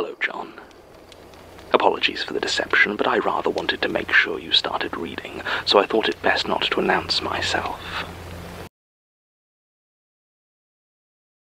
Hello, John. Apologies for the deception, but I rather wanted to make sure you started reading, so I thought it best not to announce myself.